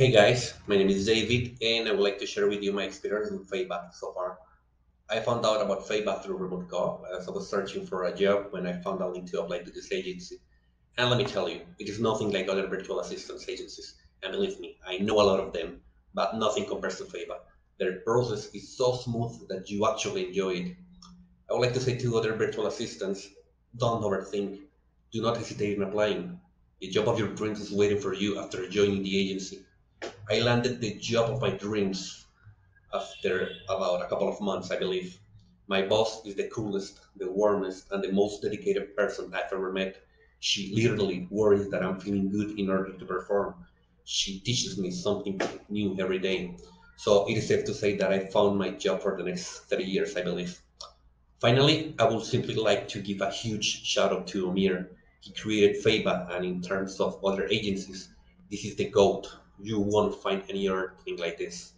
Hey guys, my name is David and I would like to share with you my experience with FAVA so far. I found out about FAVA through Remote Co as I was searching for a job when I found out to apply to this agency. And let me tell you, it is nothing like other virtual assistance agencies. And believe me, I know a lot of them, but nothing compares to FAVA. Their process is so smooth that you actually enjoy it. I would like to say to other virtual assistants, don't overthink. Do not hesitate in applying. The job of your dreams is waiting for you after joining the agency. I landed the job of my dreams after about a couple of months, I believe. My boss is the coolest, the warmest, and the most dedicated person I've ever met. She literally worries that I'm feeling good in order to perform. She teaches me something new every day. So it is safe to say that I found my job for the next 30 years, I believe. Finally, I would simply like to give a huge shout out to Omir. He created FAVA, and in terms of other agencies, this is the GOAT. You won't find any other thing like this.